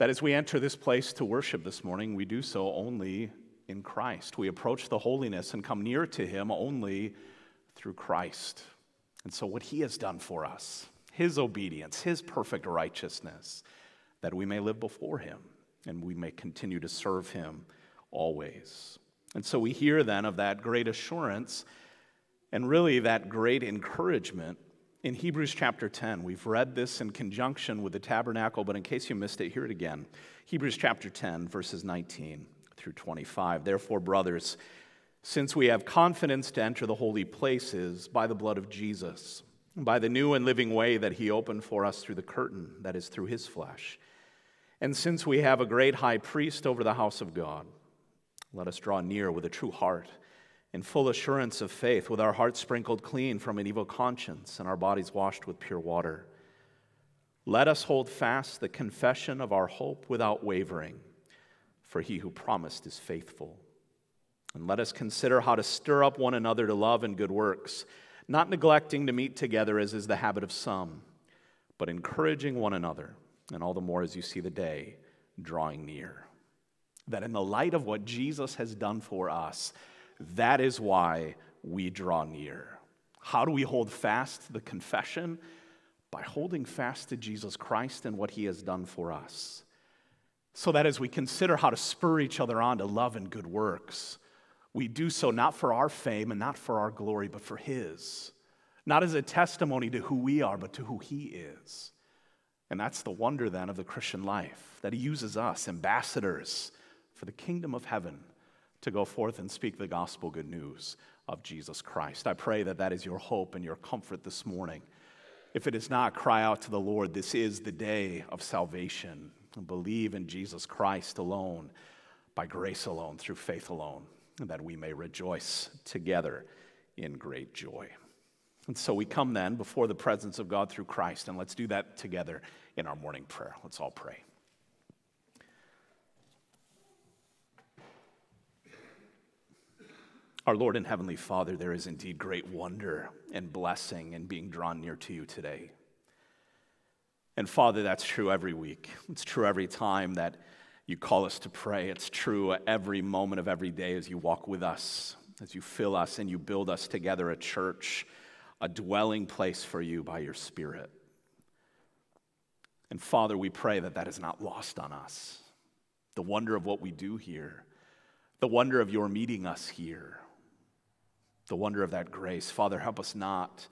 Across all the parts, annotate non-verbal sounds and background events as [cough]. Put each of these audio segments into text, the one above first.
That as we enter this place to worship this morning, we do so only in Christ. We approach the holiness and come near to Him only through Christ. And so, what He has done for us, His obedience, His perfect righteousness, that we may live before Him and we may continue to serve Him always. And so, we hear then of that great assurance and really that great encouragement in Hebrews chapter 10. We've read this in conjunction with the tabernacle, but in case you missed it, hear it again. Hebrews chapter 10, verses 19 through 25. Therefore, brothers, since we have confidence to enter the holy places by the blood of Jesus, by the new and living way that he opened for us through the curtain, that is, through his flesh, and since we have a great high priest over the house of God, let us draw near with a true heart, in full assurance of faith, with our hearts sprinkled clean from an evil conscience and our bodies washed with pure water. Let us hold fast the confession of our hope without wavering, for he who promised is faithful. And let us consider how to stir up one another to love and good works, not neglecting to meet together as is the habit of some, but encouraging one another, and all the more as you see the day drawing near. That in the light of what Jesus has done for us, that is why we draw near. How do we hold fast the confession? By holding fast to Jesus Christ and what he has done for us. So that as we consider how to spur each other on to love and good works, we do so not for our fame and not for our glory, but for His. Not as a testimony to who we are, but to who He is. And that's the wonder then of the Christian life, that He uses us, ambassadors for the kingdom of heaven, to go forth and speak the gospel good news of Jesus Christ. I pray that that is your hope and your comfort this morning. If it is not, cry out to the Lord. This is the day of salvation. Believe in Jesus Christ alone, by grace alone, through faith alone and that we may rejoice together in great joy. And so we come then before the presence of God through Christ, and let's do that together in our morning prayer. Let's all pray. Our Lord and Heavenly Father, there is indeed great wonder and blessing in being drawn near to you today. And Father, that's true every week. It's true every time that you call us to pray. It's true every moment of every day as you walk with us, as you fill us and you build us together a church, a dwelling place for you by your Spirit. And Father, we pray that that is not lost on us. The wonder of what we do here, the wonder of your meeting us here, the wonder of that grace. Father, help us not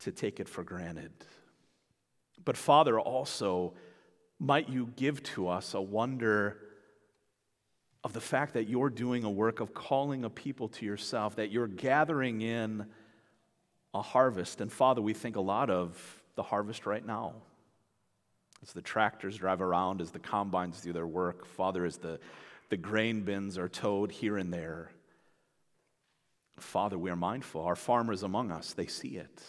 to take it for granted. But Father, also, might you give to us a wonder of the fact that you're doing a work of calling a people to yourself, that you're gathering in a harvest. And Father, we think a lot of the harvest right now. As the tractors drive around, as the combines do their work, Father, as the, the grain bins are towed here and there. Father, we are mindful. Our farmers among us, they see it.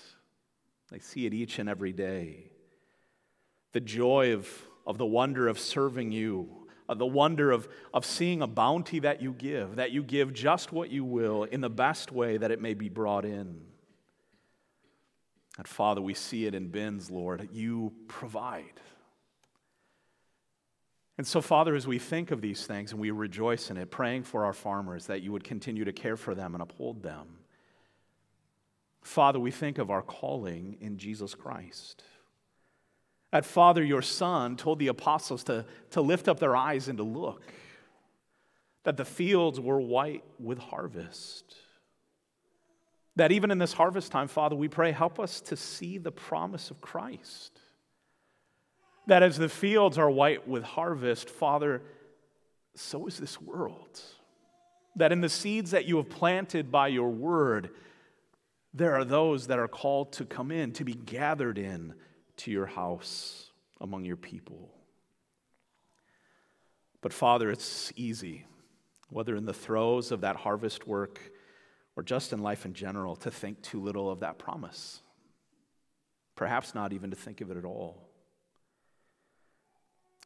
They see it each and every day. The joy of of the wonder of serving you, of the wonder of, of seeing a bounty that you give, that you give just what you will in the best way that it may be brought in. And Father, we see it in bins, Lord. You provide. And so, Father, as we think of these things and we rejoice in it, praying for our farmers that you would continue to care for them and uphold them. Father, we think of our calling in Jesus Christ. That Father, your Son, told the apostles to, to lift up their eyes and to look, that the fields were white with harvest. That even in this harvest time, Father, we pray, help us to see the promise of Christ. That as the fields are white with harvest, Father, so is this world. That in the seeds that you have planted by your word, there are those that are called to come in, to be gathered in to your house among your people. But Father, it's easy, whether in the throes of that harvest work or just in life in general, to think too little of that promise. Perhaps not even to think of it at all.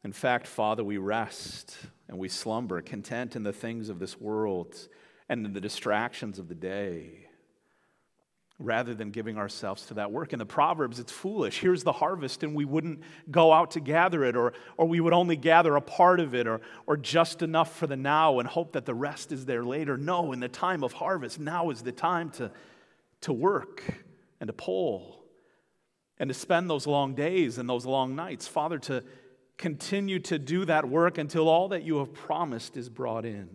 In fact, Father, we rest and we slumber, content in the things of this world and in the distractions of the day rather than giving ourselves to that work. In the Proverbs, it's foolish. Here's the harvest, and we wouldn't go out to gather it, or, or we would only gather a part of it, or, or just enough for the now and hope that the rest is there later. No, in the time of harvest, now is the time to, to work and to pull and to spend those long days and those long nights. Father, to continue to do that work until all that you have promised is brought in.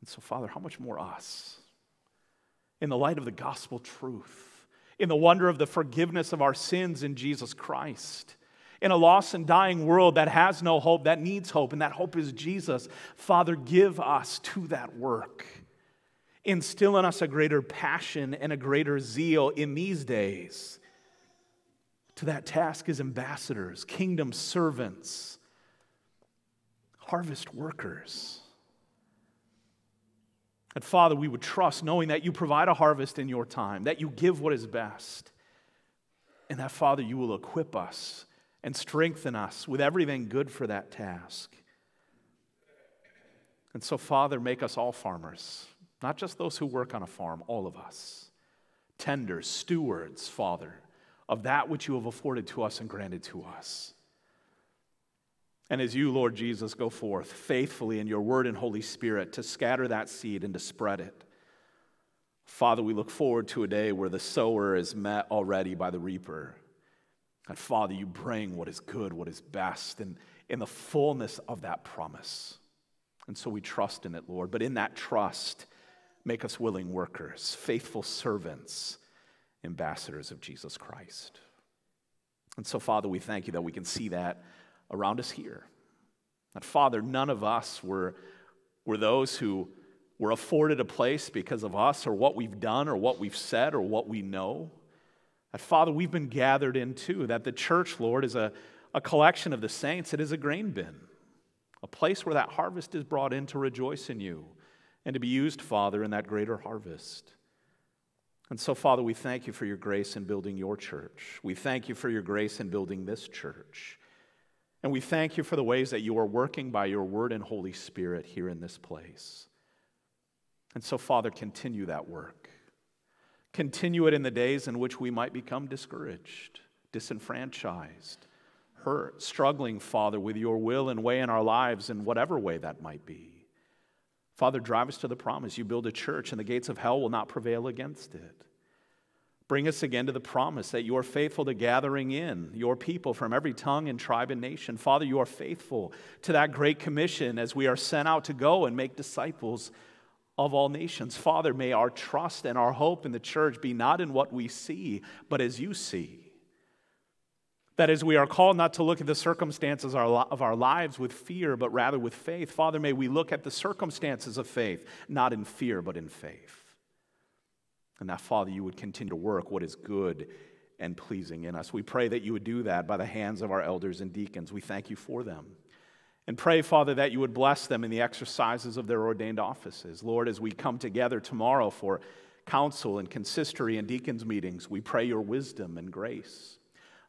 And so, Father, how much more us? in the light of the gospel truth, in the wonder of the forgiveness of our sins in Jesus Christ. In a lost and dying world that has no hope, that needs hope, and that hope is Jesus, Father, give us to that work. Instill in us a greater passion and a greater zeal in these days to that task as ambassadors, kingdom servants, harvest workers. And Father, we would trust knowing that you provide a harvest in your time, that you give what is best, and that, Father, you will equip us and strengthen us with everything good for that task. And so, Father, make us all farmers, not just those who work on a farm, all of us. Tenders, stewards, Father, of that which you have afforded to us and granted to us. And as you, Lord Jesus, go forth faithfully in your word and Holy Spirit to scatter that seed and to spread it, Father, we look forward to a day where the sower is met already by the reaper. And Father, you bring what is good, what is best, and in the fullness of that promise. And so we trust in it, Lord. But in that trust, make us willing workers, faithful servants, ambassadors of Jesus Christ. And so, Father, we thank you that we can see that around us here. That, Father, none of us were, were those who were afforded a place because of us or what we've done or what we've said or what we know. That, Father, we've been gathered into, that the church, Lord, is a, a collection of the saints. It is a grain bin, a place where that harvest is brought in to rejoice in you and to be used, Father, in that greater harvest. And so, Father, we thank you for your grace in building your church. We thank you for your grace in building this church. And we thank you for the ways that you are working by your word and Holy Spirit here in this place. And so, Father, continue that work. Continue it in the days in which we might become discouraged, disenfranchised, hurt, struggling, Father, with your will and way in our lives in whatever way that might be. Father, drive us to the promise. You build a church, and the gates of hell will not prevail against it. Bring us again to the promise that you are faithful to gathering in your people from every tongue and tribe and nation. Father, you are faithful to that great commission as we are sent out to go and make disciples of all nations. Father, may our trust and our hope in the church be not in what we see, but as you see. That as we are called not to look at the circumstances of our lives with fear, but rather with faith. Father, may we look at the circumstances of faith, not in fear, but in faith. And that, Father, you would continue to work what is good and pleasing in us. We pray that you would do that by the hands of our elders and deacons. We thank you for them. And pray, Father, that you would bless them in the exercises of their ordained offices. Lord, as we come together tomorrow for council and consistory and deacons' meetings, we pray your wisdom and grace.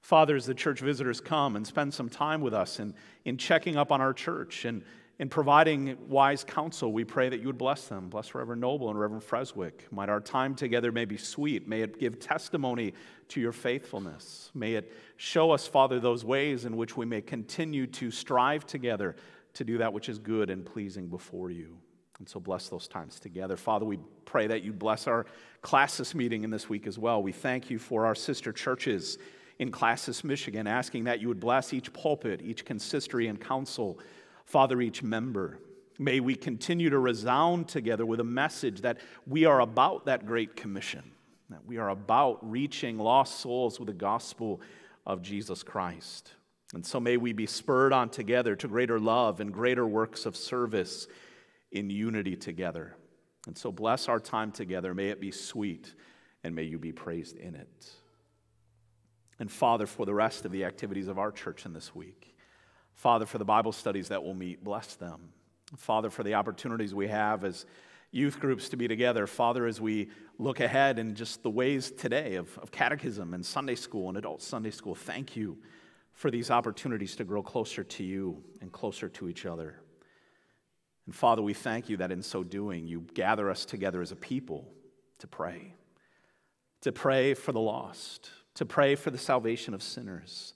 Father, as the church visitors come and spend some time with us in, in checking up on our church and in providing wise counsel, we pray that you would bless them. Bless Reverend Noble and Reverend Freswick. Might our time together may be sweet. May it give testimony to your faithfulness. May it show us, Father, those ways in which we may continue to strive together to do that which is good and pleasing before you. And so bless those times together. Father, we pray that you bless our classis meeting in this week as well. We thank you for our sister churches in Classis, Michigan, asking that you would bless each pulpit, each consistory and council Father, each member. May we continue to resound together with a message that we are about that great commission, that we are about reaching lost souls with the gospel of Jesus Christ. And so may we be spurred on together to greater love and greater works of service in unity together. And so bless our time together. May it be sweet and may you be praised in it. And Father, for the rest of the activities of our church in this week, Father, for the Bible studies that we'll meet, bless them. Father, for the opportunities we have as youth groups to be together. Father, as we look ahead in just the ways today of, of catechism and Sunday school and adult Sunday school, thank you for these opportunities to grow closer to you and closer to each other. And Father, we thank you that in so doing, you gather us together as a people to pray, to pray for the lost, to pray for the salvation of sinners,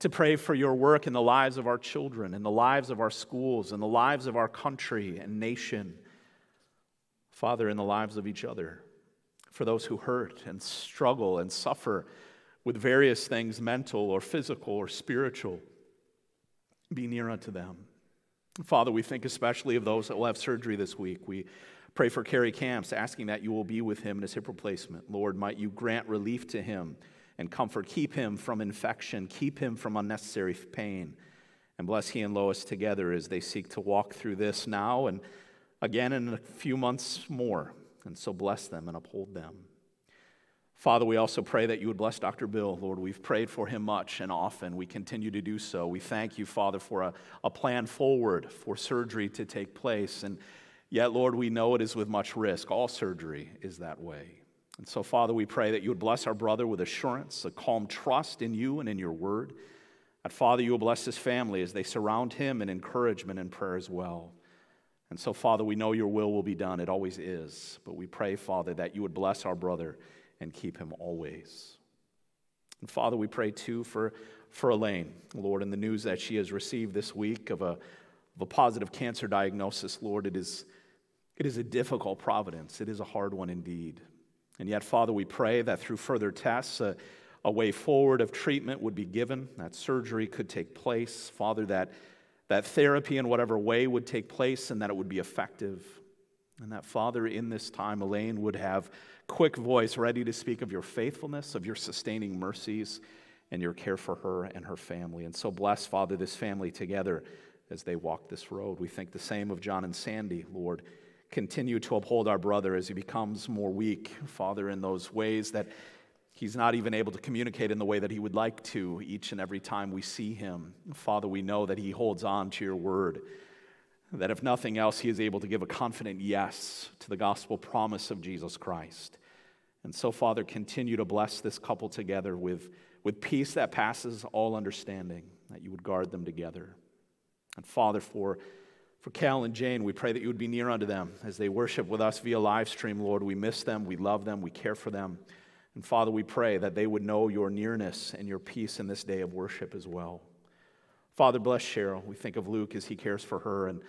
to pray for your work in the lives of our children, in the lives of our schools, in the lives of our country and nation. Father, in the lives of each other, for those who hurt and struggle and suffer with various things, mental or physical or spiritual. Be near unto them. Father, we think especially of those that will have surgery this week. We pray for Kerry Camps, asking that you will be with him in his hip replacement. Lord, might you grant relief to him and comfort. Keep him from infection, keep him from unnecessary pain. And bless he and Lois together as they seek to walk through this now and again in a few months more. And so bless them and uphold them. Father, we also pray that you would bless Dr. Bill. Lord, we've prayed for him much and often. We continue to do so. We thank you, Father, for a, a plan forward for surgery to take place. And yet, Lord, we know it is with much risk. All surgery is that way. And so, Father, we pray that you would bless our brother with assurance, a calm trust in you and in your word. That, Father, you will bless his family as they surround him in encouragement and prayer as well. And so, Father, we know your will will be done. It always is. But we pray, Father, that you would bless our brother and keep him always. And Father, we pray too for, for Elaine, Lord, in the news that she has received this week of a, of a positive cancer diagnosis, Lord, it is, it is a difficult providence. It is a hard one indeed. And yet, Father, we pray that through further tests, a, a way forward of treatment would be given, that surgery could take place, Father, that, that therapy in whatever way would take place and that it would be effective. And that, Father, in this time, Elaine would have quick voice ready to speak of your faithfulness, of your sustaining mercies, and your care for her and her family. And so bless, Father, this family together as they walk this road. We think the same of John and Sandy, Lord continue to uphold our brother as he becomes more weak, Father, in those ways that he's not even able to communicate in the way that he would like to each and every time we see him. Father, we know that he holds on to your word, that if nothing else, he is able to give a confident yes to the gospel promise of Jesus Christ. And so, Father, continue to bless this couple together with, with peace that passes all understanding, that you would guard them together. And Father, for for Cal and Jane, we pray that you would be near unto them as they worship with us via live stream, Lord. We miss them, we love them, we care for them. And Father, we pray that they would know your nearness and your peace in this day of worship as well. Father, bless Cheryl. We think of Luke as he cares for her. And,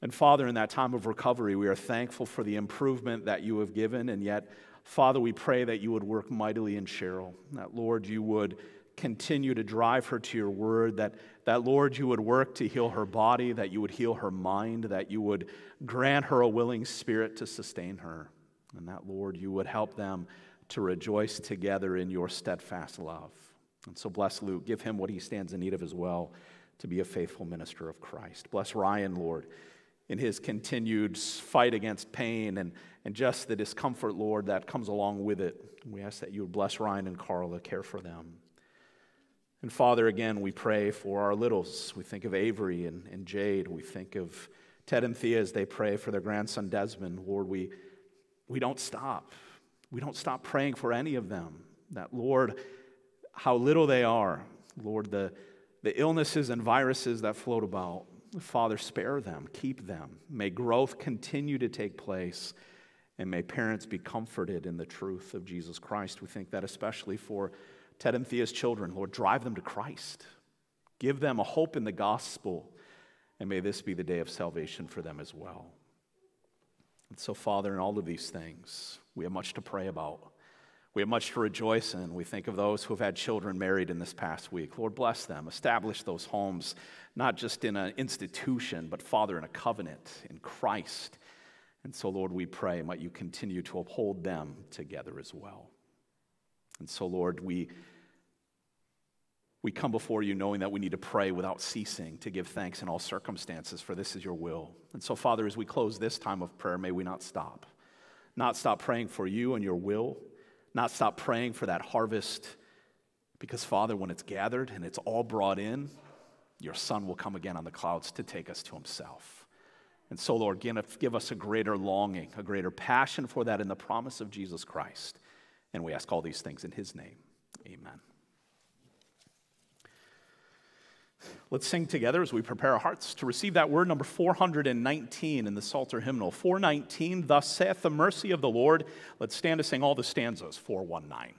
and Father, in that time of recovery, we are thankful for the improvement that you have given. And yet, Father, we pray that you would work mightily in Cheryl. That, Lord, you would continue to drive her to your word, that, that, Lord, you would work to heal her body, that you would heal her mind, that you would grant her a willing spirit to sustain her, and that, Lord, you would help them to rejoice together in your steadfast love. And so bless Luke, give him what he stands in need of as well to be a faithful minister of Christ. Bless Ryan, Lord, in his continued fight against pain and, and just the discomfort, Lord, that comes along with it. We ask that you would bless Ryan and Carla, to care for them. And Father, again, we pray for our littles. We think of Avery and, and Jade. We think of Ted and Thea as they pray for their grandson Desmond. Lord, we, we don't stop. We don't stop praying for any of them. That, Lord, how little they are, Lord, the, the illnesses and viruses that float about, Father, spare them, keep them. May growth continue to take place, and may parents be comforted in the truth of Jesus Christ. We think that especially for Ted and Thea's children, Lord, drive them to Christ. Give them a hope in the gospel, and may this be the day of salvation for them as well. And so, Father, in all of these things, we have much to pray about. We have much to rejoice in. We think of those who have had children married in this past week. Lord, bless them. Establish those homes, not just in an institution, but, Father, in a covenant in Christ. And so, Lord, we pray, might you continue to uphold them together as well. And so, Lord, we we come before you knowing that we need to pray without ceasing, to give thanks in all circumstances, for this is your will. And so, Father, as we close this time of prayer, may we not stop. Not stop praying for you and your will, not stop praying for that harvest, because, Father, when it's gathered and it's all brought in, your Son will come again on the clouds to take us to himself. And so, Lord, give us a greater longing, a greater passion for that in the promise of Jesus Christ. And we ask all these things in his name. Amen. Let's sing together as we prepare our hearts to receive that word number 419 in the Psalter hymnal. 419, Thus saith the mercy of the Lord. Let's stand to sing all the stanzas, 419.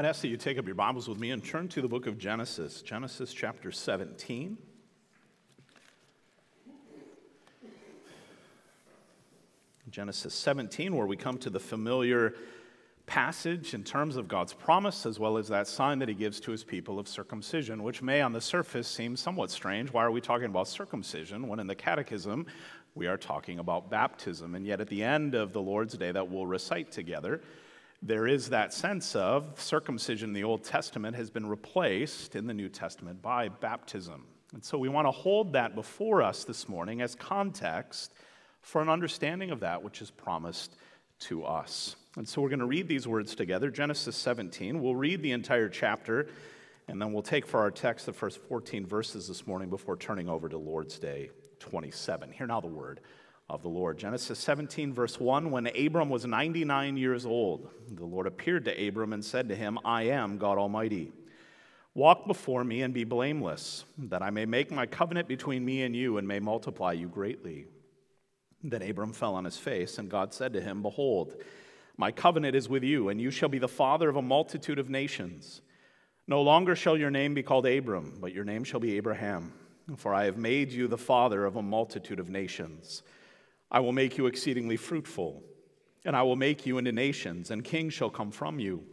I'd ask that you take up your Bibles with me and turn to the book of Genesis, Genesis chapter 17. Genesis 17, where we come to the familiar passage in terms of God's promise, as well as that sign that He gives to His people of circumcision, which may on the surface seem somewhat strange. Why are we talking about circumcision when in the Catechism we are talking about baptism? And yet at the end of the Lord's Day that we'll recite together, there is that sense of circumcision in the Old Testament has been replaced in the New Testament by baptism. And so we want to hold that before us this morning as context for an understanding of that which is promised to us. And so we're going to read these words together Genesis 17. We'll read the entire chapter, and then we'll take for our text the first 14 verses this morning before turning over to Lord's Day 27. Hear now the word of the Lord. Genesis 17, verse 1 When Abram was 99 years old, the Lord appeared to Abram and said to him, I am God Almighty. Walk before me and be blameless, that I may make my covenant between me and you and may multiply you greatly. Then Abram fell on his face, and God said to him, Behold, my covenant is with you, and you shall be the father of a multitude of nations. No longer shall your name be called Abram, but your name shall be Abraham, for I have made you the father of a multitude of nations. I will make you exceedingly fruitful, and I will make you into nations, and kings shall come from you.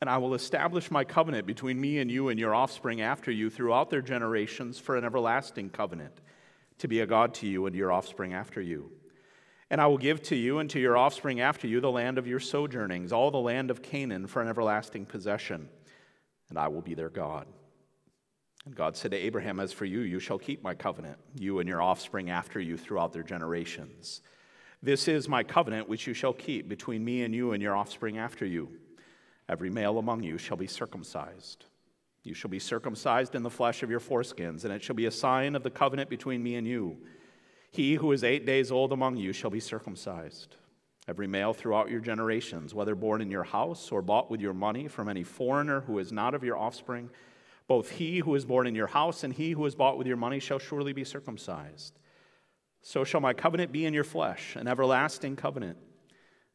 And I will establish my covenant between me and you and your offspring after you throughout their generations for an everlasting covenant, to be a God to you and your offspring after you. And I will give to you and to your offspring after you the land of your sojournings, all the land of Canaan for an everlasting possession, and I will be their God. And God said to Abraham, As for you, you shall keep my covenant, you and your offspring after you throughout their generations. This is my covenant which you shall keep between me and you and your offspring after you. Every male among you shall be circumcised. You shall be circumcised in the flesh of your foreskins, and it shall be a sign of the covenant between me and you. He who is eight days old among you shall be circumcised. Every male throughout your generations, whether born in your house or bought with your money from any foreigner who is not of your offspring, both he who is born in your house and he who is bought with your money shall surely be circumcised. So shall my covenant be in your flesh, an everlasting covenant.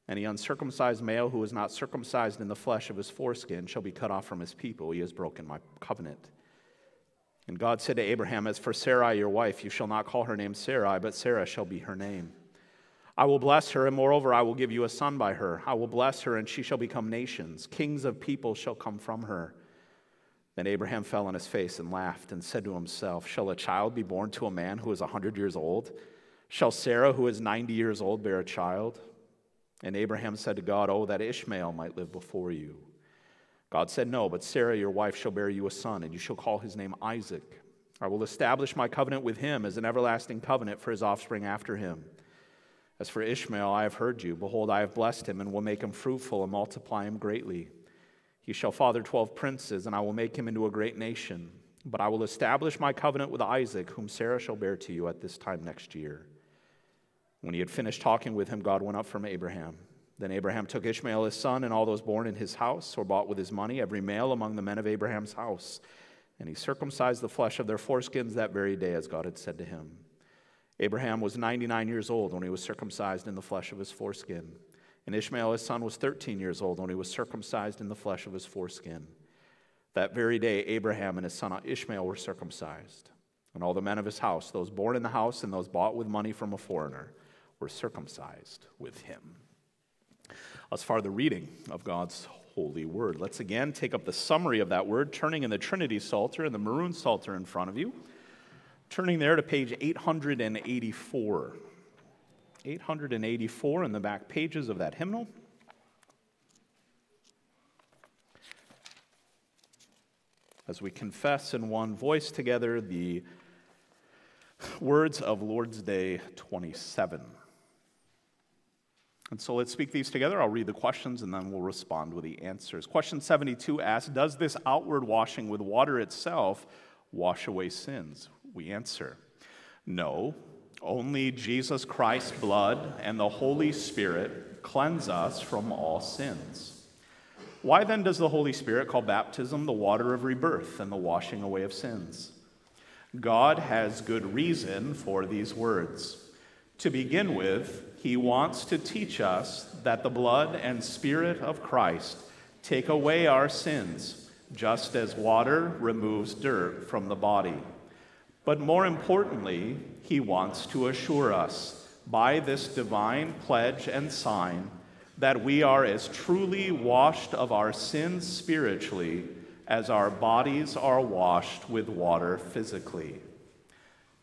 Any uncircumcised male who is not circumcised in the flesh of his foreskin shall be cut off from his people. He has broken my covenant. And God said to Abraham, As for Sarai, your wife, you shall not call her name Sarai, but Sarah shall be her name. I will bless her, and moreover, I will give you a son by her. I will bless her, and she shall become nations. Kings of people shall come from her. Then Abraham fell on his face and laughed and said to himself, Shall a child be born to a man who is a hundred years old? Shall Sarah, who is ninety years old, bear a child? And Abraham said to God, Oh, that Ishmael might live before you. God said, No, but Sarah, your wife, shall bear you a son, and you shall call his name Isaac. I will establish my covenant with him as an everlasting covenant for his offspring after him. As for Ishmael, I have heard you. Behold, I have blessed him and will make him fruitful and multiply him greatly. He shall father twelve princes, and I will make him into a great nation. But I will establish my covenant with Isaac, whom Sarah shall bear to you at this time next year. When he had finished talking with him, God went up from Abraham. Then Abraham took Ishmael his son and all those born in his house or bought with his money, every male among the men of Abraham's house. And he circumcised the flesh of their foreskins that very day, as God had said to him. Abraham was 99 years old when he was circumcised in the flesh of his foreskin. And Ishmael his son was 13 years old when he was circumcised in the flesh of his foreskin. That very day, Abraham and his son Ishmael were circumcised. And all the men of his house, those born in the house and those bought with money from a foreigner, were circumcised with him. As far the reading of God's holy word. Let's again take up the summary of that word, turning in the Trinity Psalter and the Maroon Psalter in front of you. Turning there to page 884. 884 in the back pages of that hymnal. As we confess in one voice together the words of Lord's Day 27. And so let's speak these together. I'll read the questions and then we'll respond with the answers. Question 72 asks Does this outward washing with water itself wash away sins? We answer No. Only Jesus Christ's blood and the Holy Spirit cleanse us from all sins. Why then does the Holy Spirit call baptism the water of rebirth and the washing away of sins? God has good reason for these words. To begin with, he wants to teach us that the blood and spirit of Christ take away our sins, just as water removes dirt from the body. But more importantly, he wants to assure us by this divine pledge and sign that we are as truly washed of our sins spiritually as our bodies are washed with water physically.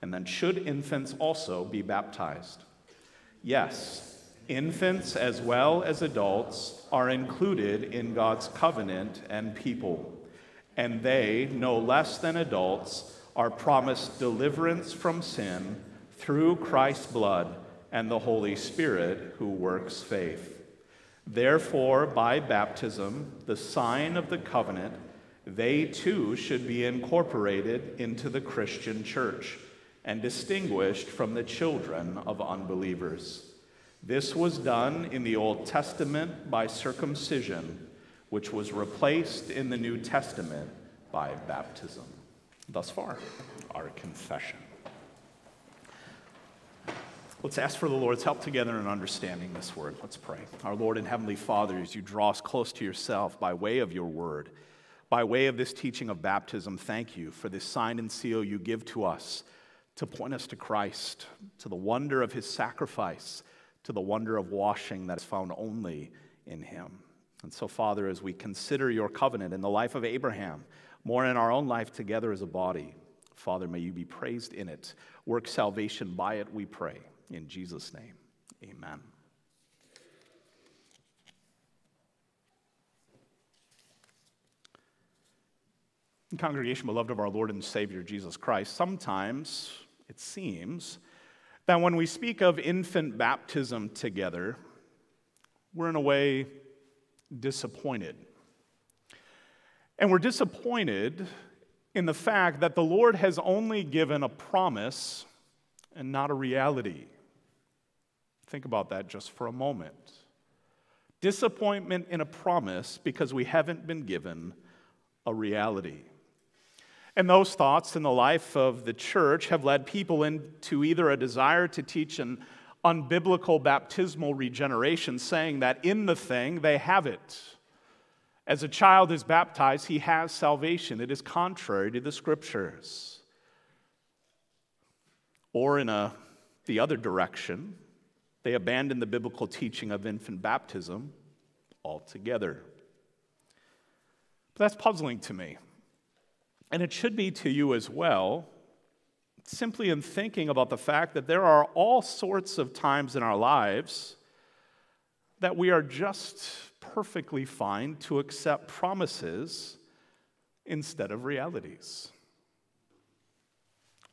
And then, should infants also be baptized? Yes, infants as well as adults are included in God's covenant and people, and they, no less than adults, are promised deliverance from sin through Christ's blood and the Holy Spirit who works faith. Therefore, by baptism, the sign of the covenant, they too should be incorporated into the Christian church and distinguished from the children of unbelievers. This was done in the Old Testament by circumcision, which was replaced in the New Testament by baptism. Thus far, our confession. Let's ask for the Lord's help together in understanding this word. Let's pray. Our Lord and Heavenly Father, as you draw us close to yourself by way of your word, by way of this teaching of baptism, thank you for this sign and seal you give to us to point us to Christ, to the wonder of his sacrifice, to the wonder of washing that is found only in him. And so, Father, as we consider your covenant in the life of Abraham, more in our own life together as a body, Father, may you be praised in it. Work salvation by it, we pray. In Jesus' name, amen. Congregation, beloved of our Lord and Savior Jesus Christ, sometimes it seems that when we speak of infant baptism together, we're in a way disappointed. And we're disappointed in the fact that the Lord has only given a promise and not a reality. Think about that just for a moment. Disappointment in a promise because we haven't been given a reality. And those thoughts in the life of the church have led people into either a desire to teach an unbiblical baptismal regeneration, saying that in the thing they have it. As a child is baptized, he has salvation. It is contrary to the scriptures. Or in a, the other direction, they abandon the biblical teaching of infant baptism altogether. But that's puzzling to me. And it should be to you as well, simply in thinking about the fact that there are all sorts of times in our lives that we are just perfectly fine to accept promises instead of realities.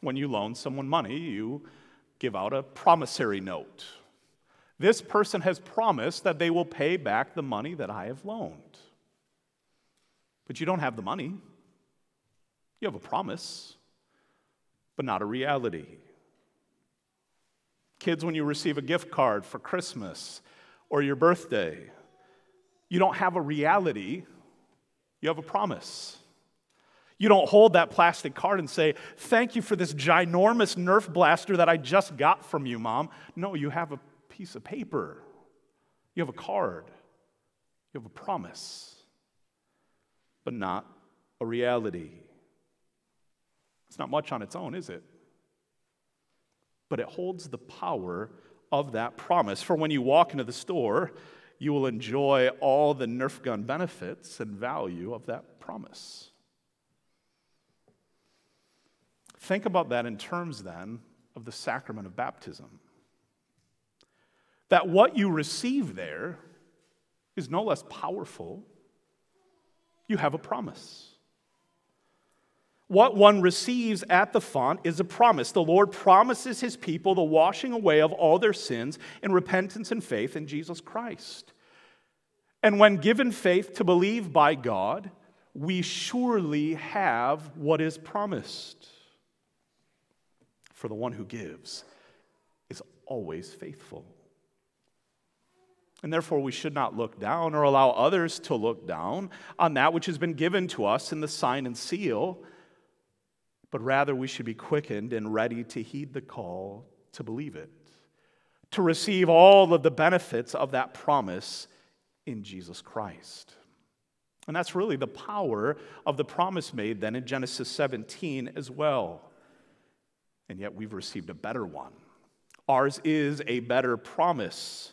When you loan someone money, you give out a promissory note. This person has promised that they will pay back the money that I have loaned. But you don't have the money. You have a promise, but not a reality. Kids, when you receive a gift card for Christmas or your birthday, you don't have a reality, you have a promise. You don't hold that plastic card and say, Thank you for this ginormous Nerf blaster that I just got from you, Mom. No, you have a piece of paper, you have a card, you have a promise, but not a reality. It's not much on its own, is it? But it holds the power of that promise. For when you walk into the store, you will enjoy all the Nerf gun benefits and value of that promise. Think about that in terms then of the sacrament of baptism. That what you receive there is no less powerful. You have a promise. What one receives at the font is a promise. The Lord promises his people the washing away of all their sins in repentance and faith in Jesus Christ. And when given faith to believe by God, we surely have what is promised. For the one who gives is always faithful. And therefore, we should not look down or allow others to look down on that which has been given to us in the sign and seal but rather we should be quickened and ready to heed the call to believe it, to receive all of the benefits of that promise in Jesus Christ. And that's really the power of the promise made then in Genesis 17 as well. And yet we've received a better one. Ours is a better promise,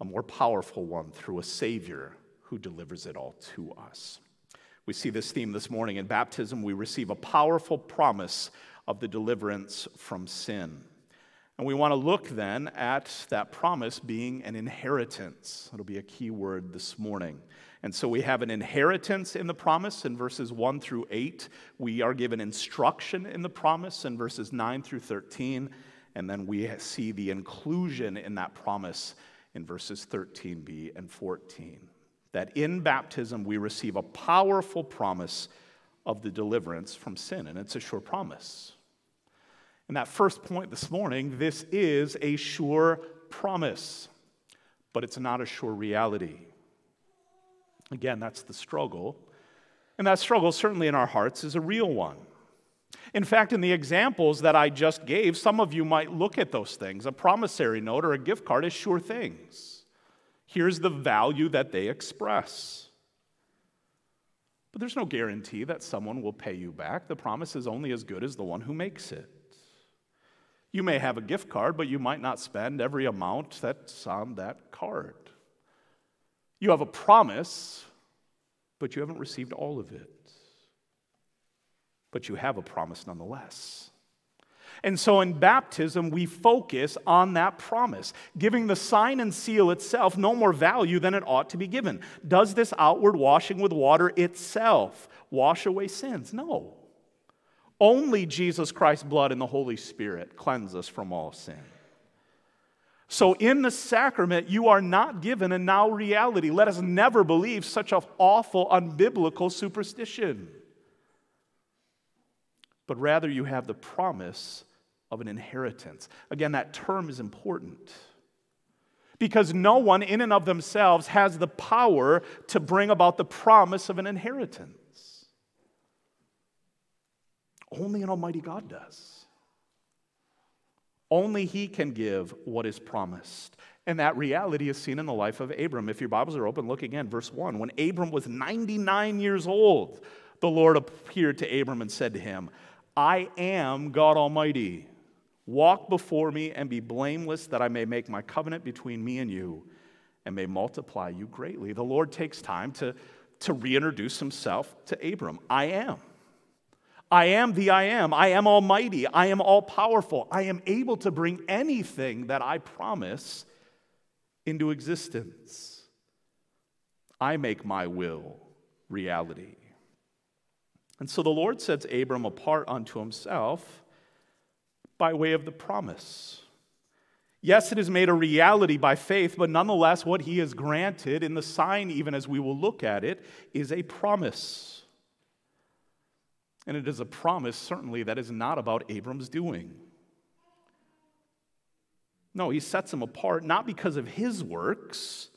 a more powerful one through a Savior who delivers it all to us. We see this theme this morning. In baptism, we receive a powerful promise of the deliverance from sin. And we want to look then at that promise being an inheritance. It'll be a key word this morning. And so we have an inheritance in the promise in verses 1 through 8. We are given instruction in the promise in verses 9 through 13. And then we see the inclusion in that promise in verses 13b and 14 that in baptism we receive a powerful promise of the deliverance from sin. And it's a sure promise. And that first point this morning, this is a sure promise, but it's not a sure reality. Again, that's the struggle. And that struggle, certainly in our hearts, is a real one. In fact, in the examples that I just gave, some of you might look at those things. A promissory note or a gift card as sure things. Here's the value that they express. But there's no guarantee that someone will pay you back. The promise is only as good as the one who makes it. You may have a gift card, but you might not spend every amount that's on that card. You have a promise, but you haven't received all of it. But you have a promise nonetheless. And so in baptism, we focus on that promise, giving the sign and seal itself no more value than it ought to be given. Does this outward washing with water itself wash away sins? No. Only Jesus Christ's blood and the Holy Spirit cleanse us from all sin. So, in the sacrament, you are not given a now reality. Let us never believe such an awful, unbiblical superstition. But rather, you have the promise of an inheritance. Again, that term is important because no one in and of themselves has the power to bring about the promise of an inheritance. Only an Almighty God does. Only He can give what is promised. And that reality is seen in the life of Abram. If your Bibles are open, look again, verse 1. When Abram was 99 years old, the Lord appeared to Abram and said to him, I am God Almighty. Walk before me and be blameless, that I may make my covenant between me and you and may multiply you greatly. The Lord takes time to, to reintroduce himself to Abram. I am. I am the I am. I am almighty. I am all powerful. I am able to bring anything that I promise into existence. I make my will reality. And so the Lord sets Abram apart unto himself by way of the promise. Yes, it is made a reality by faith, but nonetheless, what he has granted in the sign, even as we will look at it, is a promise. And it is a promise, certainly, that is not about Abram's doing. No, he sets him apart not because of his works,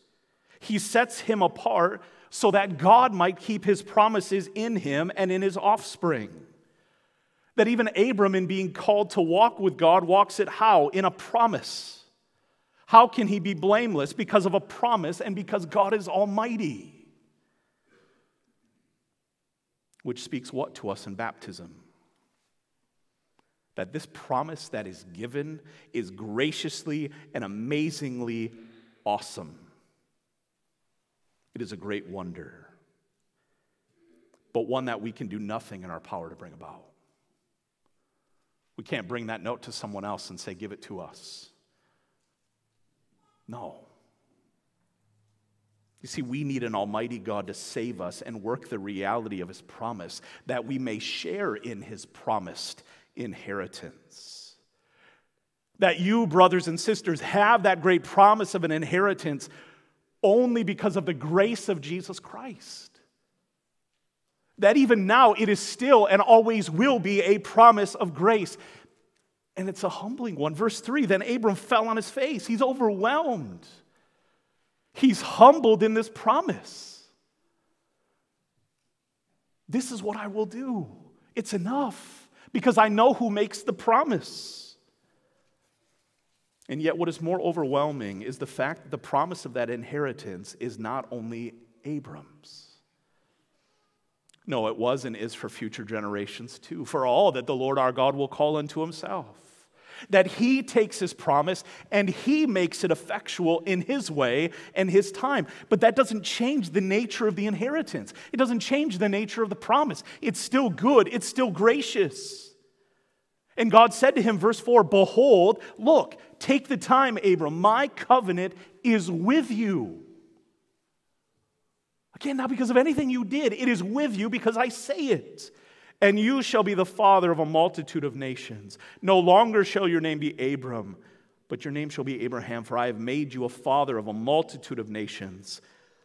he sets him apart so that God might keep his promises in him and in his offspring. That even Abram, in being called to walk with God, walks it how? In a promise. How can he be blameless? Because of a promise and because God is almighty. Which speaks what to us in baptism? that this promise that is given is graciously and amazingly awesome. It is a great wonder, but one that we can do nothing in our power to bring about. We can't bring that note to someone else and say, Give it to us. No. You see, we need an almighty God to save us and work the reality of his promise that we may share in his promised inheritance. That you, brothers and sisters, have that great promise of an inheritance only because of the grace of Jesus Christ. That even now it is still and always will be a promise of grace. And it's a humbling one. Verse 3 Then Abram fell on his face. He's overwhelmed. He's humbled in this promise. This is what I will do. It's enough because I know who makes the promise. And yet, what is more overwhelming is the fact that the promise of that inheritance is not only Abram's. No, it was and is for future generations too, for all that the Lord our God will call unto himself. That he takes his promise and he makes it effectual in his way and his time. But that doesn't change the nature of the inheritance, it doesn't change the nature of the promise. It's still good, it's still gracious. And God said to him, verse 4 Behold, look, take the time, Abram, my covenant is with you. Again, not because of anything you did, it is with you because I say it and you shall be the father of a multitude of nations. No longer shall your name be Abram, but your name shall be Abraham, for I have made you a father of a multitude of nations.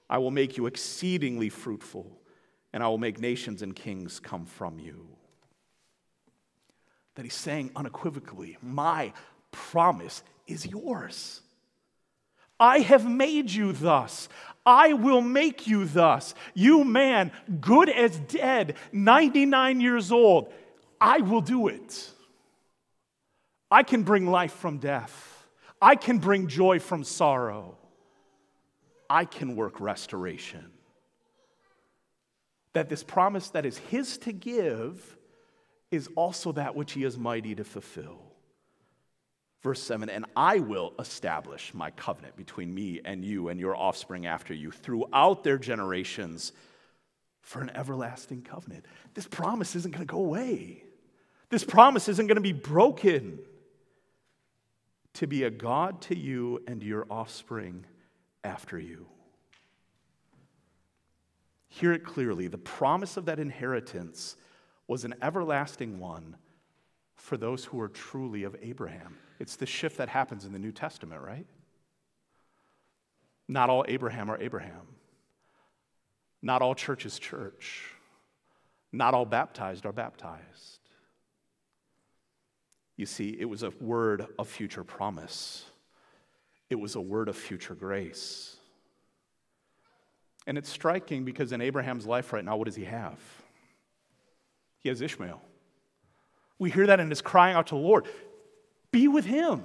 I will make you exceedingly fruitful, and I will make nations and kings come from you. That he's saying unequivocally, My promise is yours. I have made you thus. I will make you thus. You man, good as dead, 99 years old, I will do it. I can bring life from death. I can bring joy from sorrow. I can work restoration. That this promise that is His to give is also that which He is mighty to fulfill. Verse 7 And I will establish my covenant between me and you and your offspring after you throughout their generations for an everlasting covenant. This promise isn't going to go away, this promise isn't going to be broken. To be a God to you and your offspring after you. Hear it clearly the promise of that inheritance was an everlasting one for those who are truly of Abraham. It's the shift that happens in the New Testament, right? Not all Abraham are Abraham. Not all church is church. Not all baptized are baptized. You see, it was a word of future promise, it was a word of future grace. And it's striking because in Abraham's life right now, what does he have? He has Ishmael. We hear that and is crying out to the Lord be with him.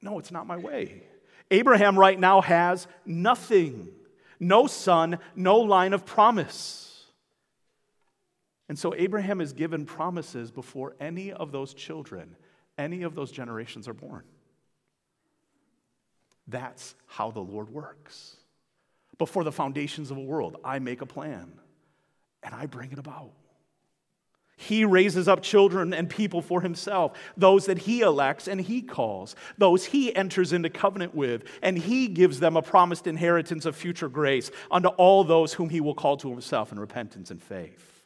No, it's not my way. Abraham right now has nothing no son, no line of promise. And so Abraham is given promises before any of those children, any of those generations are born. That's how the Lord works. Before the foundations of a world, I make a plan and I bring it about. He raises up children and people for himself, those that he elects and he calls, those he enters into covenant with, and he gives them a promised inheritance of future grace unto all those whom he will call to himself in repentance and faith.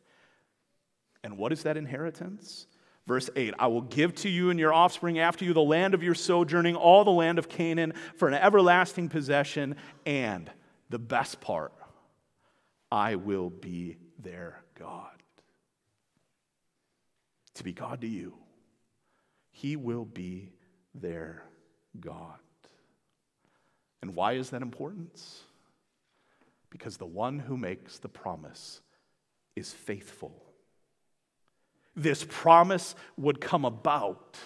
And what is that inheritance? Verse 8 I will give to you and your offspring after you the land of your sojourning, all the land of Canaan, for an everlasting possession, and the best part, I will be their God to be God to you. He will be their God. And why is that important? Because the one who makes the promise is faithful. This promise would come about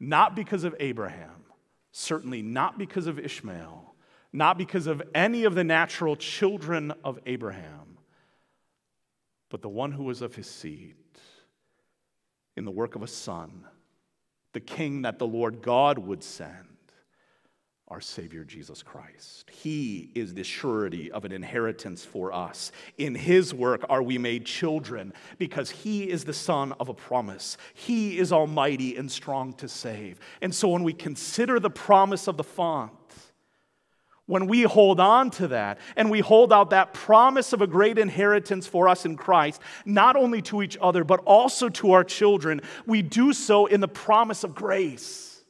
not because of Abraham, certainly not because of Ishmael, not because of any of the natural children of Abraham, but the one who was of his seed in the work of a son, the king that the Lord God would send, our Savior Jesus Christ. He is the surety of an inheritance for us. In His work are we made children because He is the Son of a promise. He is almighty and strong to save. And so when we consider the promise of the font, when we hold on to that and we hold out that promise of a great inheritance for us in Christ, not only to each other, but also to our children, we do so in the promise of grace.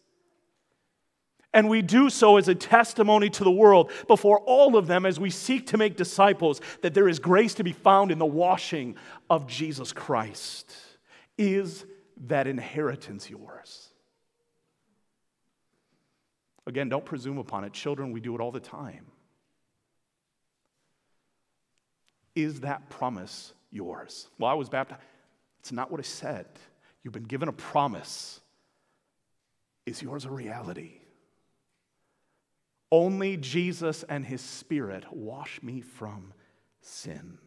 And we do so as a testimony to the world before all of them as we seek to make disciples that there is grace to be found in the washing of Jesus Christ. Is that inheritance yours? Again, don't presume upon it. Children, we do it all the time. Is that promise yours? Well, I was baptized. It's not what I said. You've been given a promise. Is yours a reality? Only Jesus and his Spirit wash me from sin.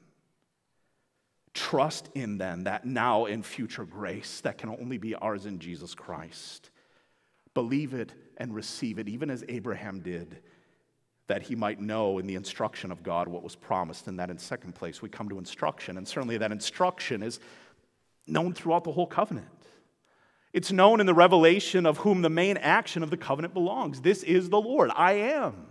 Trust in then that now and future grace that can only be ours in Jesus Christ. Believe it and receive it, even as Abraham did, that he might know in the instruction of God what was promised. And that in second place, we come to instruction. And certainly that instruction is known throughout the whole covenant. It's known in the revelation of whom the main action of the covenant belongs. This is the Lord. I am.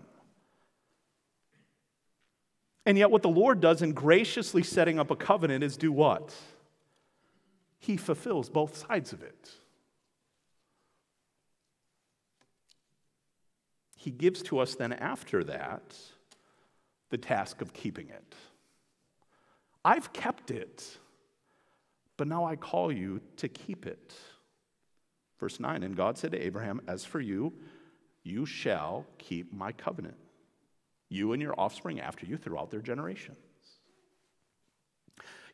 And yet, what the Lord does in graciously setting up a covenant is do what? He fulfills both sides of it. He gives to us then after that the task of keeping it. I've kept it, but now I call you to keep it. Verse 9 And God said to Abraham, As for you, you shall keep my covenant, you and your offspring after you throughout their generations.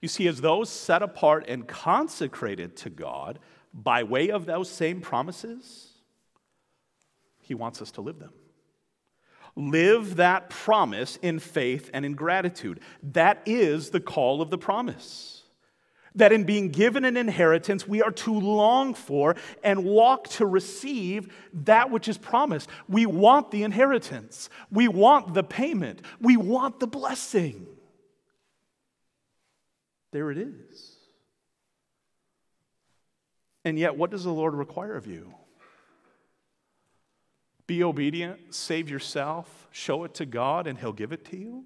You see, as those set apart and consecrated to God by way of those same promises, he wants us to live them. Live that promise in faith and in gratitude. That is the call of the promise. That in being given an inheritance, we are to long for and walk to receive that which is promised. We want the inheritance, we want the payment, we want the blessing. There it is. And yet, what does the Lord require of you? Be obedient, save yourself, show it to God, and He'll give it to you.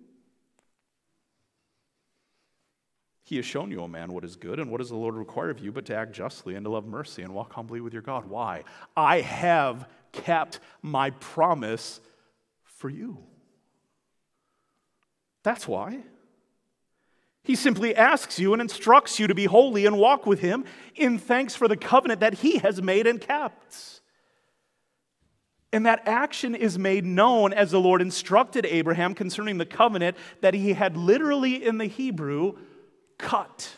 He has shown you, O man, what is good, and what does the Lord require of you but to act justly and to love mercy and walk humbly with your God. Why? I have kept my promise for you. That's why. He simply asks you and instructs you to be holy and walk with Him in thanks for the covenant that He has made and kept. And that action is made known as the Lord instructed Abraham concerning the covenant that he had literally in the Hebrew cut.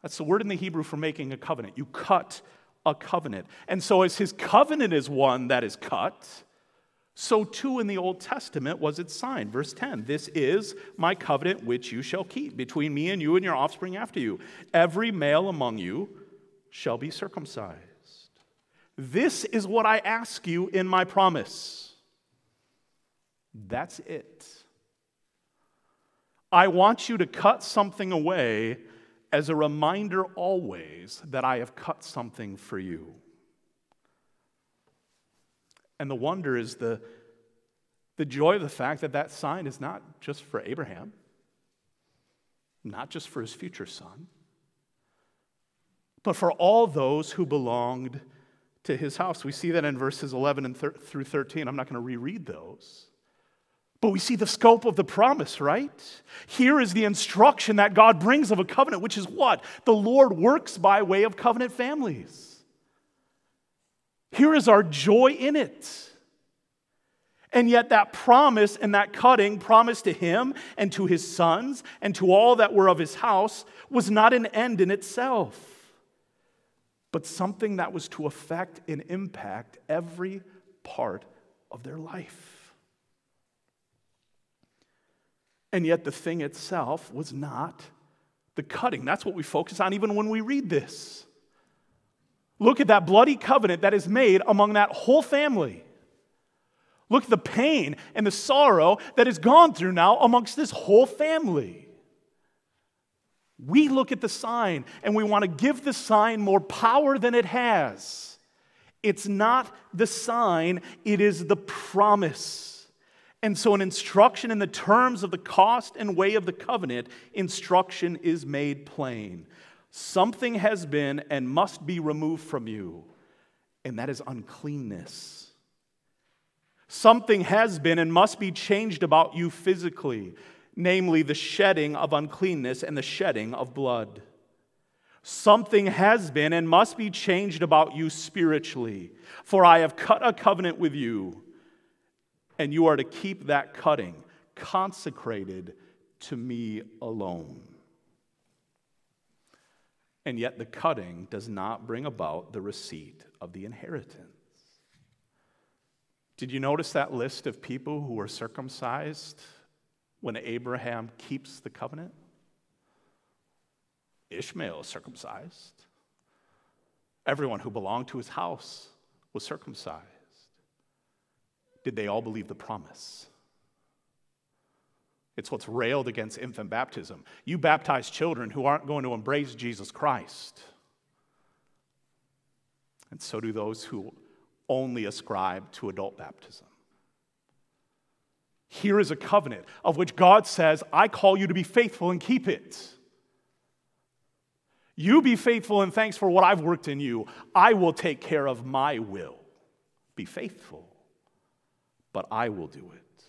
That's the word in the Hebrew for making a covenant. You cut a covenant. And so, as his covenant is one that is cut, so too in the Old Testament was it signed. Verse 10 This is my covenant which you shall keep between me and you and your offspring after you. Every male among you shall be circumcised. This is what I ask you in my promise. That's it. I want you to cut something away as a reminder always that I have cut something for you. And the wonder is the, the joy of the fact that that sign is not just for Abraham, not just for his future son, but for all those who belonged to his house. We see that in verses 11 and thir- through 13. I'm not going to reread those. But we see the scope of the promise, right? Here is the instruction that God brings of a covenant, which is what? The Lord works by way of covenant families. Here is our joy in it. And yet, that promise and that cutting, promise to him and to his sons and to all that were of his house, was not an end in itself, but something that was to affect and impact every part of their life. And yet, the thing itself was not the cutting. That's what we focus on even when we read this. Look at that bloody covenant that is made among that whole family. Look at the pain and the sorrow that is gone through now amongst this whole family. We look at the sign and we want to give the sign more power than it has. It's not the sign, it is the promise. And so, an instruction in the terms of the cost and way of the covenant, instruction is made plain. Something has been and must be removed from you, and that is uncleanness. Something has been and must be changed about you physically, namely the shedding of uncleanness and the shedding of blood. Something has been and must be changed about you spiritually, for I have cut a covenant with you and you are to keep that cutting consecrated to me alone. And yet, the cutting does not bring about the receipt of the inheritance. Did you notice that list of people who were circumcised when Abraham keeps the covenant? Ishmael is circumcised. Everyone who belonged to his house was circumcised did they all believe the promise? It's what's railed against infant baptism. You baptize children who aren't going to embrace Jesus Christ. And so do those who only ascribe to adult baptism. Here is a covenant of which God says, I call you to be faithful and keep it. You be faithful and thanks for what I've worked in you. I will take care of my will. Be faithful but I will do it.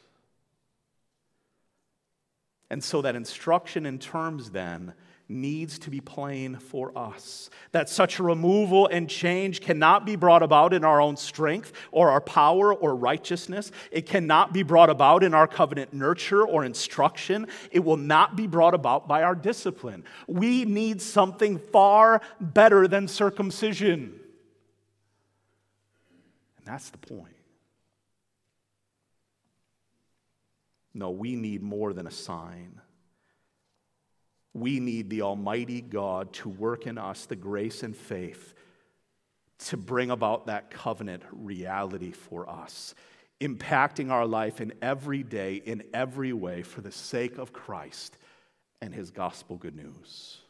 And so that instruction in terms then needs to be plain for us. That such a removal and change cannot be brought about in our own strength or our power or righteousness. It cannot be brought about in our covenant nurture or instruction. It will not be brought about by our discipline. We need something far better than circumcision. And that's the point. No, we need more than a sign. We need the Almighty God to work in us the grace and faith to bring about that covenant reality for us, impacting our life in every day, in every way, for the sake of Christ and His gospel good news.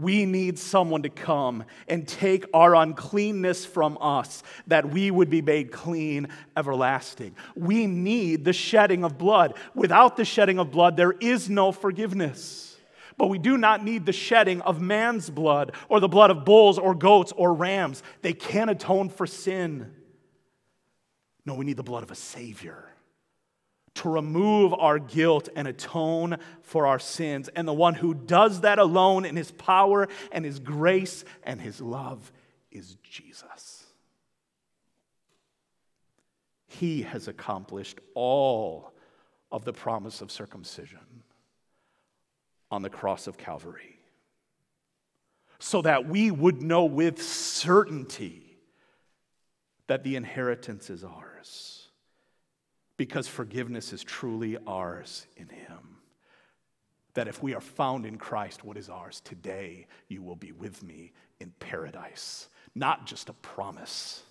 We need someone to come and take our uncleanness from us that we would be made clean, everlasting. We need the shedding of blood. Without the shedding of blood, there is no forgiveness. But we do not need the shedding of man's blood or the blood of bulls or goats or rams. They can't atone for sin. No, we need the blood of a Savior to remove our guilt and atone for our sins. And the one who does that alone in his power and his grace and his love is Jesus. He has accomplished all of the promise of circumcision on the cross of Calvary. so that we would know with certainty that the inheritance is ours, because forgiveness is truly ours in Him. That if we are found in Christ, what is ours today, you will be with me in paradise. Not just a promise,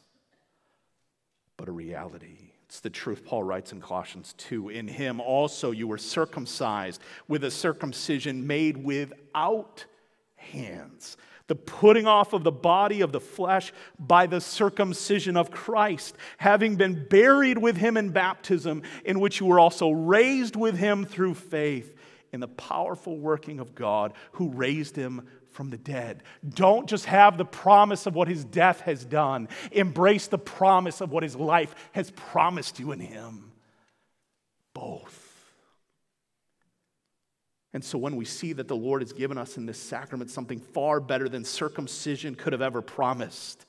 but a reality. It's the truth Paul writes in Colossians 2. In him also you were circumcised with a circumcision made without hands, the putting off of the body of the flesh by the circumcision of Christ, having been buried with him in baptism, in which you were also raised with him through faith in the powerful working of God who raised him from the dead. Don't just have the promise of what his death has done, embrace the promise of what his life has promised you in him. Both. And so when we see that the Lord has given us in this sacrament something far better than circumcision could have ever promised,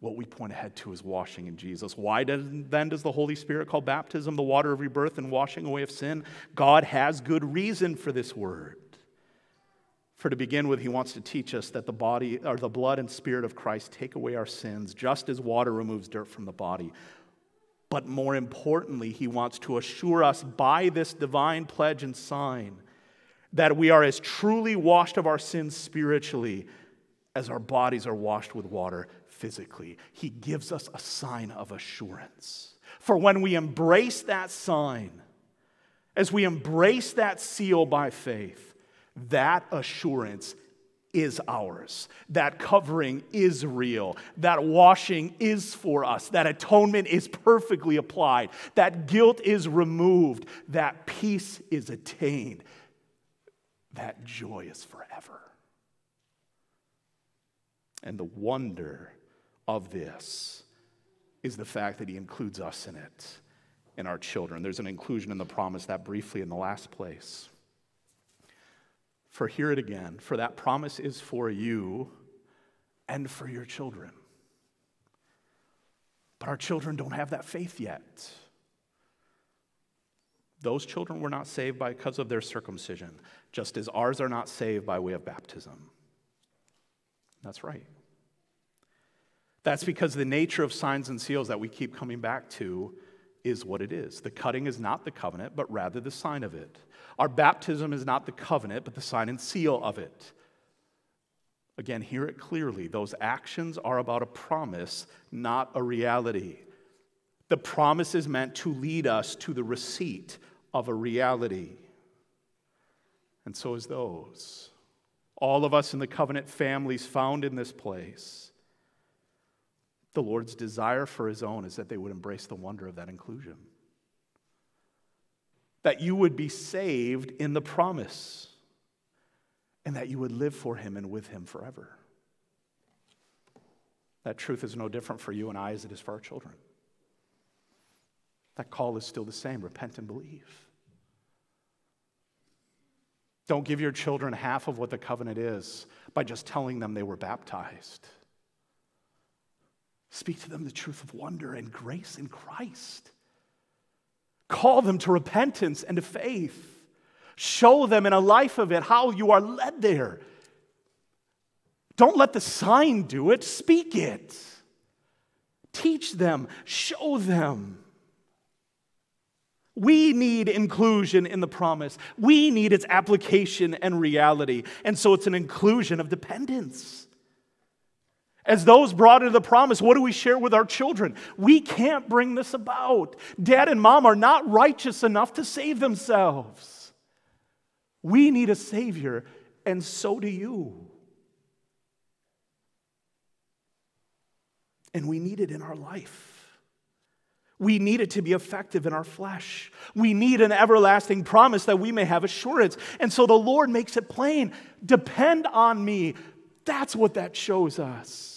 what we point ahead to is washing in Jesus. Why then does the Holy Spirit call baptism the water of rebirth and washing away of sin? God has good reason for this word. For to begin with, he wants to teach us that the body or the blood and spirit of Christ take away our sins, just as water removes dirt from the body. But more importantly, he wants to assure us by this divine pledge and sign that we are as truly washed of our sins spiritually as our bodies are washed with water physically. He gives us a sign of assurance. For when we embrace that sign, as we embrace that seal by faith, that assurance is ours. That covering is real. That washing is for us. That atonement is perfectly applied. That guilt is removed. That peace is attained. That joy is forever. And the wonder of this is the fact that he includes us in it and our children. There's an inclusion in the promise that briefly in the last place. For hear it again, for that promise is for you and for your children. But our children don't have that faith yet. Those children were not saved by because of their circumcision, just as ours are not saved by way of baptism. That's right. That's because the nature of signs and seals that we keep coming back to is what it is. The cutting is not the covenant, but rather the sign of it. Our baptism is not the covenant, but the sign and seal of it. Again, hear it clearly. Those actions are about a promise, not a reality. The promise is meant to lead us to the receipt of a reality. And so is those. All of us in the covenant families found in this place. The Lord's desire for his own is that they would embrace the wonder of that inclusion that you would be saved in the promise and that you would live for him and with him forever. That truth is no different for you and I as it is for our children. That call is still the same repent and believe. Don't give your children half of what the covenant is by just telling them they were baptized. Speak to them the truth of wonder and grace in Christ. Call them to repentance and to faith. Show them in a life of it how you are led there. Don't let the sign do it, speak it. Teach them, show them. We need inclusion in the promise. We need its application and reality. And so it's an inclusion of dependence. As those brought into the promise, what do we share with our children? We can't bring this about. Dad and mom are not righteous enough to save themselves. We need a Savior, and so do you. And we need it in our life. We need it to be effective in our flesh. We need an everlasting promise that we may have assurance. And so the Lord makes it plain depend on me. That's what that shows us.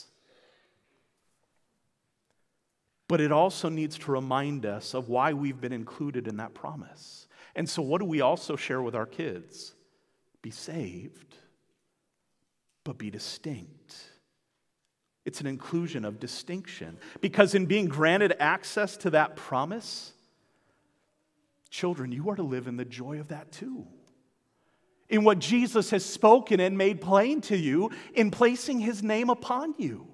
But it also needs to remind us of why we've been included in that promise. And so, what do we also share with our kids? Be saved, but be distinct. It's an inclusion of distinction. Because in being granted access to that promise, children, you are to live in the joy of that too. in what Jesus has spoken and made plain to you in placing his name upon you.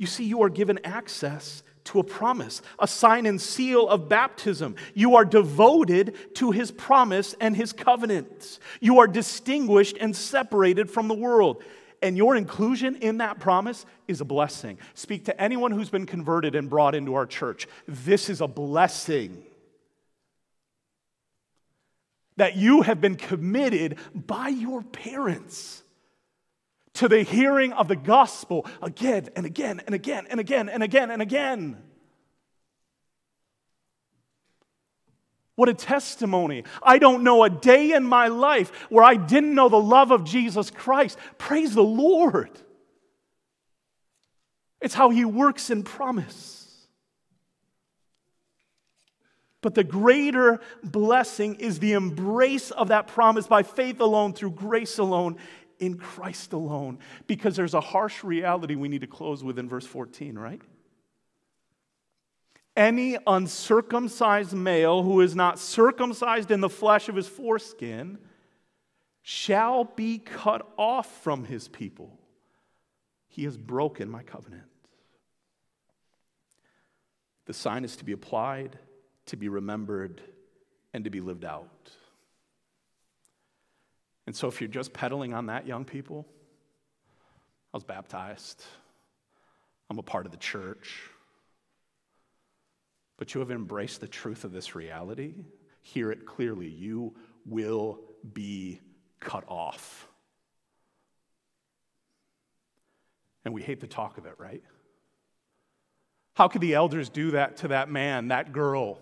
You see, you are given access to a promise, a sign and seal of baptism. You are devoted to his promise and his covenants. You are distinguished and separated from the world. And your inclusion in that promise is a blessing. Speak to anyone who's been converted and brought into our church. This is a blessing that you have been committed by your parents to the hearing of the gospel again and again and again and again and again and again. What a testimony. I don't know a day in my life where I didn't know the love of Jesus Christ. Praise the Lord. It's how He works in promise. But the greater blessing is the embrace of that promise by faith alone, through grace alone, in Christ alone. Because there's a harsh reality we need to close with in verse 14, right? Any uncircumcised male who is not circumcised in the flesh of his foreskin shall be cut off from his people. He has broken my covenant. The sign is to be applied to be remembered, and to be lived out. And so, if you're just peddling on that, young people, I was baptized, I'm a part of the church, but you have embraced the truth of this reality, hear it clearly. You will be cut off. And we hate the talk of it, right? How could the elders do that to that man, that girl?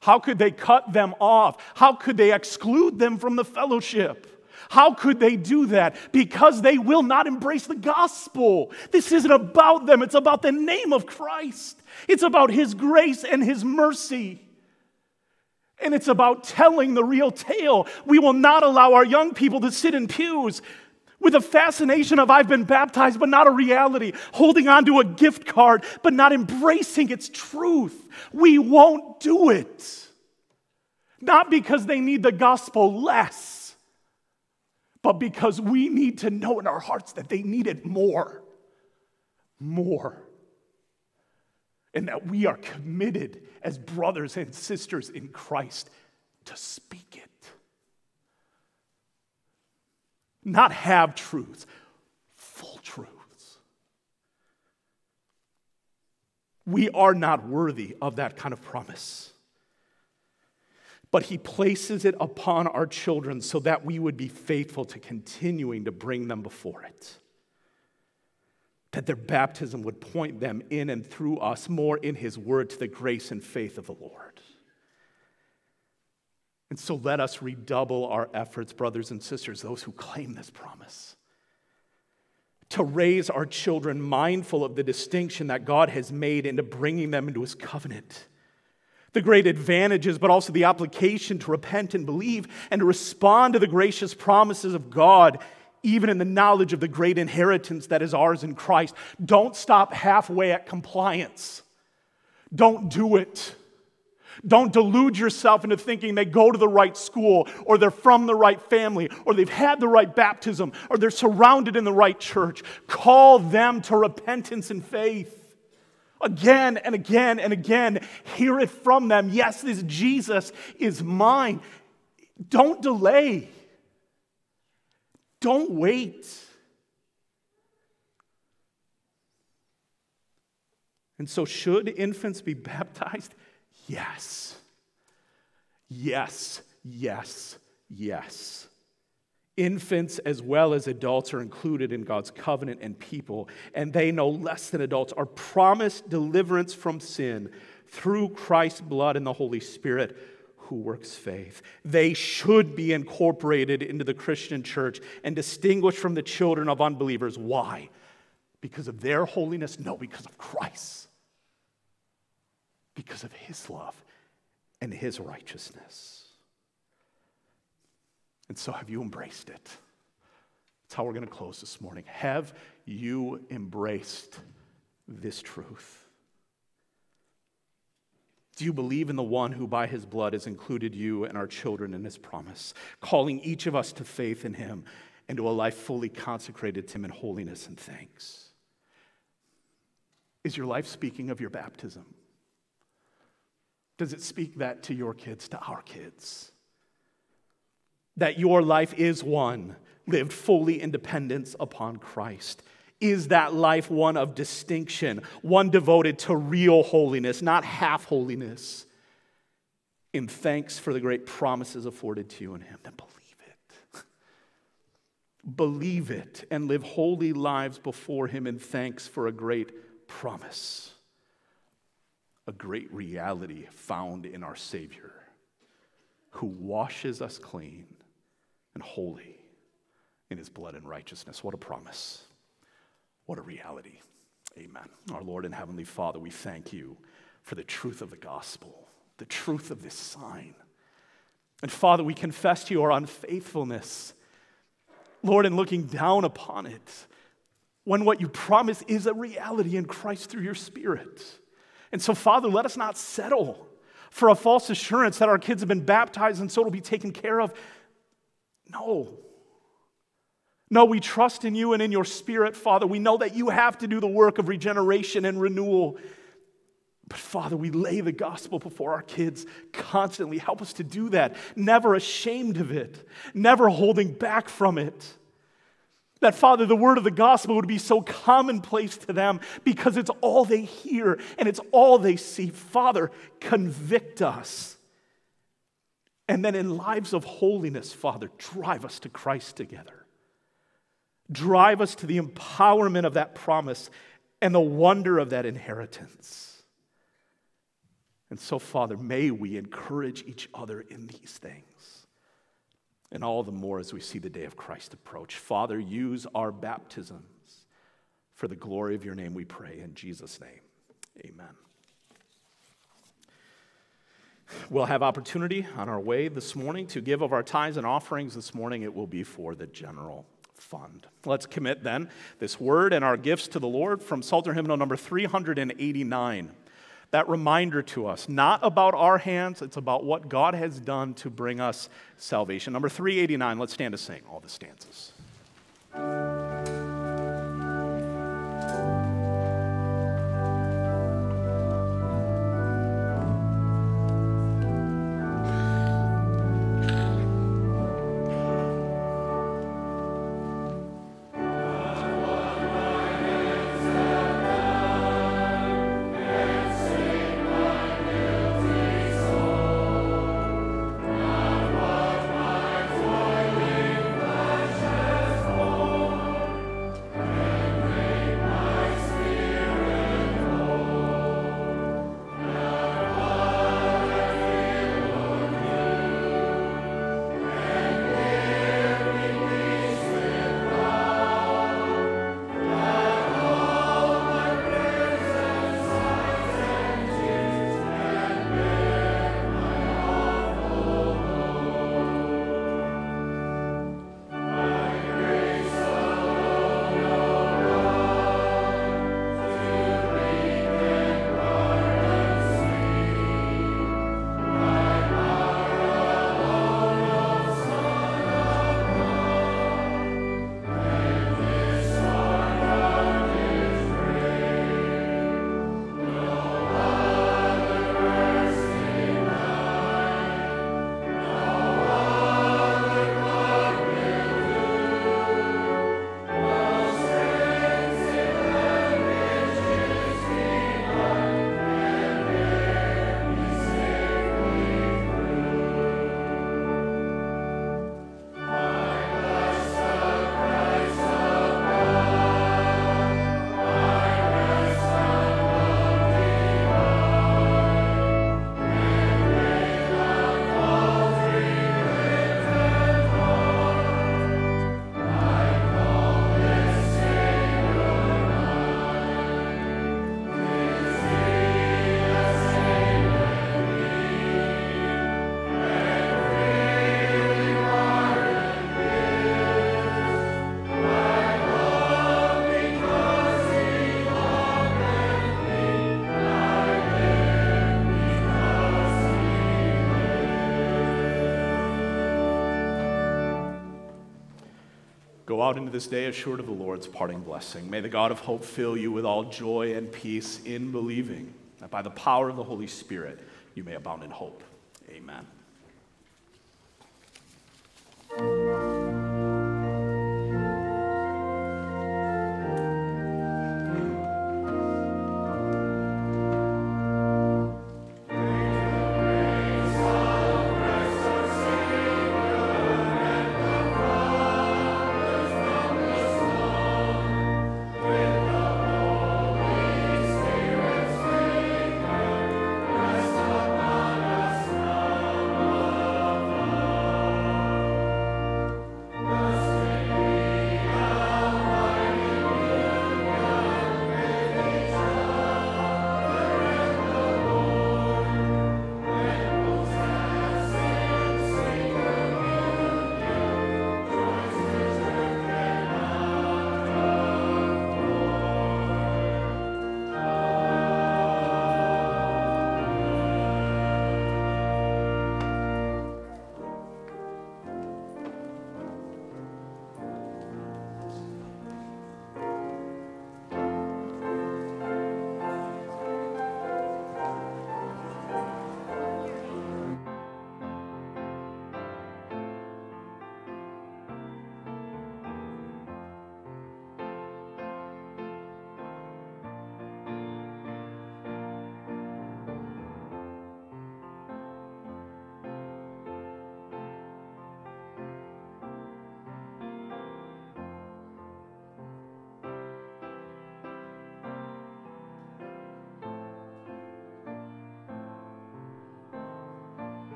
How could they cut them off? How could they exclude them from the fellowship? How could they do that? Because they will not embrace the gospel. This isn't about them, it's about the name of Christ. It's about His grace and His mercy. And it's about telling the real tale. We will not allow our young people to sit in pews with a fascination of I've been baptized, but not a reality, holding on to a gift card, but not embracing its truth. We won't do it. Not because they need the gospel less, but because we need to know in our hearts that they need it more. More. And that we are committed as brothers and sisters in Christ to speak it not have truths, full truths. We are not worthy of that kind of promise. But he places it upon our children so that we would be faithful to continuing to bring them before it. That their baptism would point them in and through us more in his word to the grace and faith of the Lord. And so let us redouble our efforts, brothers and sisters, those who claim this promise, to raise our children mindful of the distinction that God has made into bringing them into his covenant. The great advantages, but also the application to repent and believe and to respond to the gracious promises of God, even in the knowledge of the great inheritance that is ours in Christ. Don't stop halfway at compliance. Don't do it. Don't delude yourself into thinking they go to the right school or they're from the right family or they've had the right baptism or they're surrounded in the right church. Call them to repentance and faith. Again and again and again, hear it from them. Yes, this Jesus is mine. Don't delay. Don't wait. And so, should infants be [laughs] baptized? Yes. Yes, yes, yes. Infants as well as adults are included in God's covenant and people, and they, no less than adults, are promised deliverance from sin through Christ's blood and the Holy Spirit who works faith. They should be incorporated into the Christian church and distinguished from the children of unbelievers. Why? Because of their holiness? No, because of Christ because of his love and his righteousness. And so, have you embraced it? That's how we're going to close this morning. Have you embraced this truth? Do you believe in the one who by his blood has included you and our children in his promise, calling each of us to faith in him and to a life fully consecrated to him in holiness and thanks? Is your life speaking of your baptism? Does it speak that to your kids, to our kids? That your life is one lived fully in dependence upon Christ is that life one of distinction, one devoted to real holiness, not half holiness, in thanks for the great promises afforded to you in Him? Then believe it. [laughs] believe it and live holy lives before Him in thanks for a great promise, a great reality found in our Savior who washes us clean and holy in His blood and righteousness. What a promise! What a reality. Amen. Our Lord and Heavenly Father, we thank you for the truth of the gospel, the truth of this sign. And Father, we confess to you our unfaithfulness. Lord, in looking down upon it, when what you promise is a reality in Christ through your Spirit. And so, Father, let us not settle for a false assurance that our kids have been baptized and so it'll be taken care of. No. No, we trust in you and in your spirit, Father. We know that you have to do the work of regeneration and renewal. But Father, we lay the gospel before our kids constantly. Help us to do that, never ashamed of it, never holding back from it. That, Father, the word of the gospel would be so commonplace to them because it's all they hear and it's all they see. Father, convict us. And then in lives of holiness, Father, drive us to Christ together. Drive us to the empowerment of that promise and the wonder of that inheritance. And so, Father, may we encourage each other in these things. And all the more as we see the day of Christ approach. Father, use our baptisms for the glory of your name, we pray. In Jesus' name, amen. We'll have opportunity on our way this morning to give of our tithes and offerings. This morning, it will be for the general fund. Let's commit then this word and our gifts to the Lord from Psalter hymnal number 389. That reminder to us, not about our hands, it's about what God has done to bring us salvation. Number 389, let's stand to sing all the stanzas. Out into this day assured of the Lord's parting blessing. May the God of hope fill you with all joy and peace in believing, that by the power of the Holy Spirit you may abound in hope. Amen.